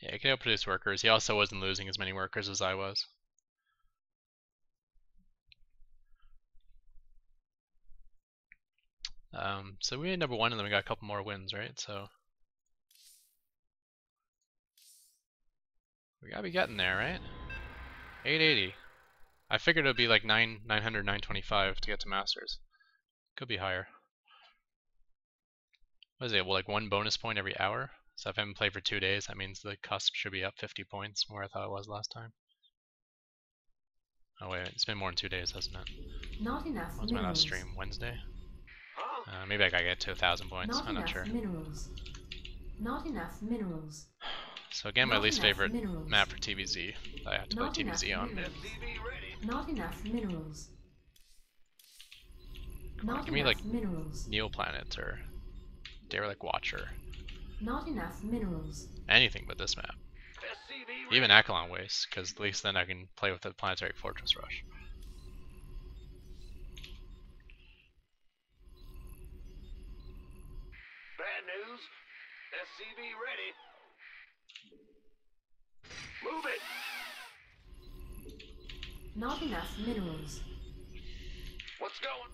Yeah, he could outproduce workers. He also wasn't losing as many workers as I was. Um, so we made number one and then we got a couple more wins, right? So we gotta be getting there, right? 880. I figured it would be like 9, 900, 925 to get to Masters. Could be higher. What is it, well, like one bonus point every hour? So if I haven't played for two days, that means the cusp should be up 50 points from where I thought it was last time. Oh wait, it's been more than two days, hasn't it? Not enough When's my last stream? Wednesday? Uh, maybe I gotta get to a thousand points. Not I'm not sure. minerals. Not enough minerals. So again, my Not least favorite minerals. map for TVZ. that I have to Not play TVZ on. minerals. Not enough minerals. Not give me, like, minerals. Neoplanet or Derelict Watcher. Not enough minerals. Anything but this map. Even Akilon Waste, because at least then I can play with the Planetary Fortress Rush. Bad news. SCV ready. Move it. Not enough minerals. What's going?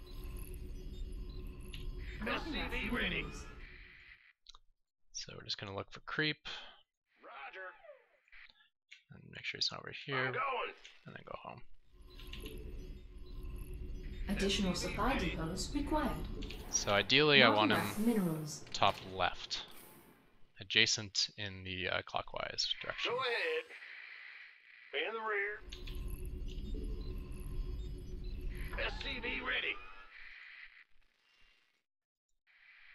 Not SCV ready. minerals. So we're just gonna look for creep Roger. and make sure it's not over here, going. and then go home. Additional supply depots required. So ideally, I want enough him minerals. top left, adjacent in the uh, clockwise direction. Go ahead. In the rear. SCV ready.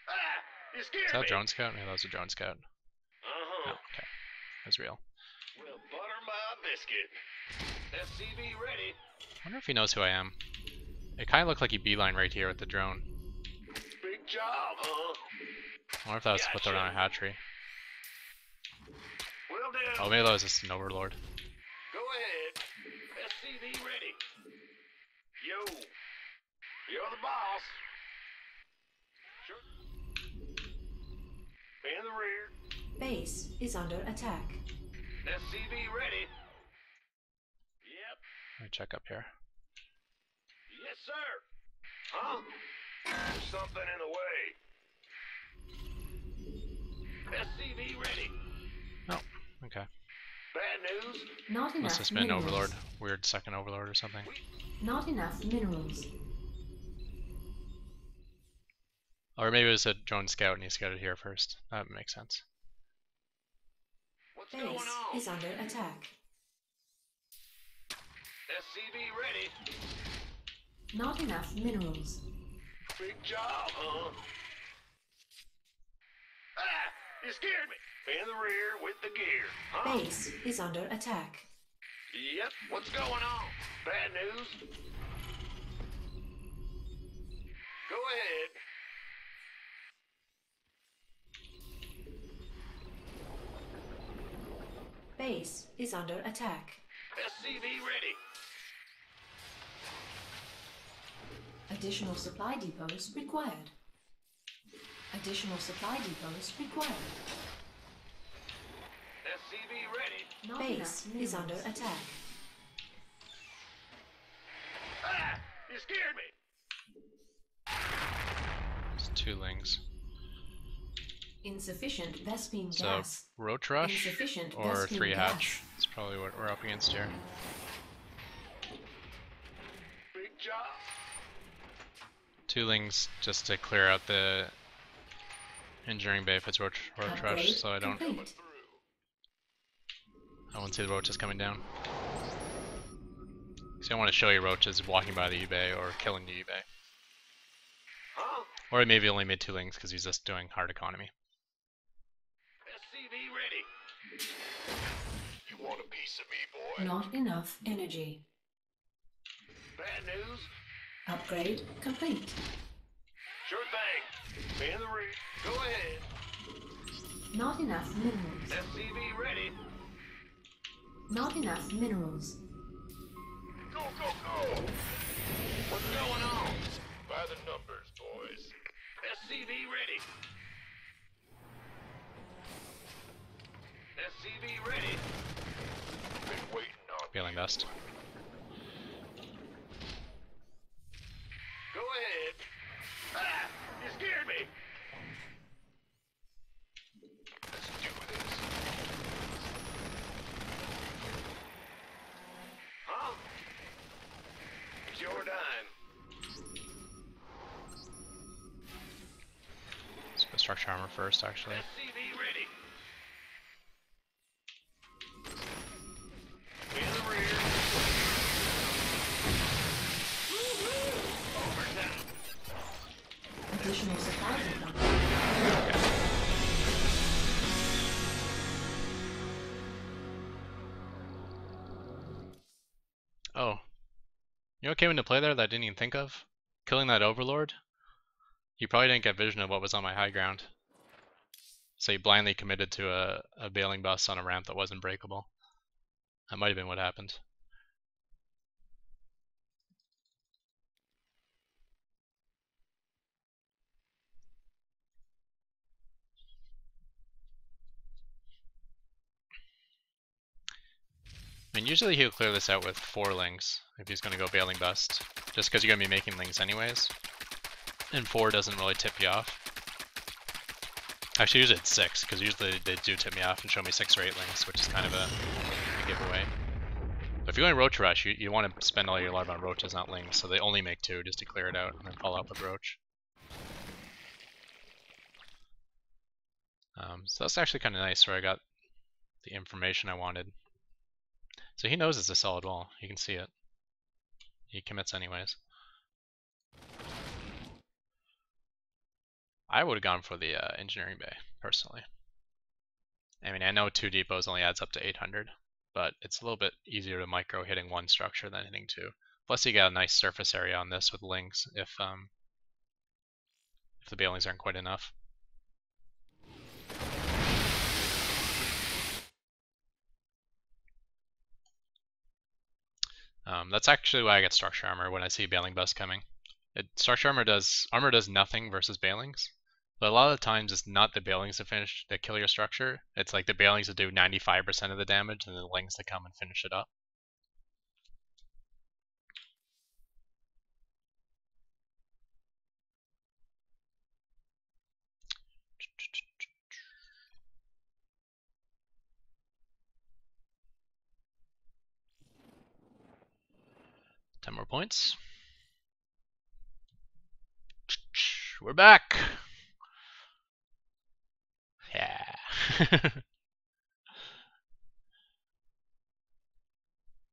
Ah! You scared Is that me. a drone scout? No, that was a drone scout. Uh-huh. Oh, okay. That's real. Well, butter my biscuit. SCV ready. I wonder if he knows who I am. It kind of looked like he beeline right here with the drone. Big job, huh? I wonder if that was to put on a hatchery. Will do. Oh, maybe that was just an overlord. Go ahead. SCV ready. Yo. You're the boss. In the rear. Base is under attack. SCV ready. Yep. Let me check up here. Yes, sir. Huh? There's something in the way. SCV ready. Oh, okay. Bad news. Not enough Must have been minerals. overlord. Weird second overlord or something. Not enough minerals. Or maybe it was a drone scout and he scouted here first. That makes sense. What's going Base on? is under attack. SCV ready. Not enough minerals. Big job, huh? Ah! You scared me. In the rear with the gear. Huh? Base is under attack. Yep. What's going on? Bad news. Is under attack. SCV ready. Additional supply depots required. Additional supply depots required. SCV ready. Not Base is under attack. Ah! You scared me. It's two lings. Insufficient Vespene So gas. roach rush Insufficient or Vespene three gas. hatch. Probably what we're up against here. Big job. Two lings just to clear out the engineering bay if it's roach, roach rush, so I don't complete. I won't see the roaches coming down. So I want to show you roaches walking by the eBay or killing the eBay. Or maybe only mid two lings because he's just doing hard economy. Not enough energy. Bad news. Upgrade complete. Sure thing. In the rear. Go ahead. Not enough minerals. SCV ready. Not enough minerals. Go, go, go! What's going on? By the numbers, boys. SCV ready. SCV ready. Best. Go ahead. Ah! You scared me! Let's do this. Huh? It's your dime. Let's go structure armor first, actually. You know what came into play there that I didn't even think of? Killing that overlord? You probably didn't get vision of what was on my high ground. So you blindly committed to a, a baneling bus on a ramp that wasn't breakable. That might have been what happened. Mean, usually he'll clear this out with four lings if he's going to go baneling bust, just because you're going to be making lings anyways. And four doesn't really tip you off. Actually, usually it's six, because usually they do tip me off and show me six or eight lings, which is kind of a, a giveaway. But if you're going Roach Rush, you, you want to spend all your larva on roaches, not lings, so they only make two just to clear it out and then follow up with roach. Um, so that's actually kind of nice where I got the information I wanted. So he knows it's a solid wall. He can see it. He commits anyways. I would have gone for the uh, engineering bay, personally. I mean, I know two depots only adds up to 800, but it's a little bit easier to micro hitting one structure than hitting two. Plus, you got a nice surface area on this with lings if um, if the banelings aren't quite enough. Um, that's actually why I get structure armor when I see baneling bust coming. It, structure armor does armor does nothing versus banelings, but a lot of the times it's not the banelings that finish that kill your structure. It's like the banelings that do 95% of the damage, and the lings that come and finish it up. More points. We're back. Yeah.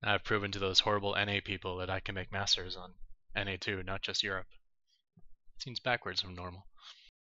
I've proven to those horrible NA people that I can make masters on NA2, not just Europe. It Seems backwards from normal.